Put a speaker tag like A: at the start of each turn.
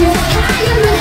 A: Just try and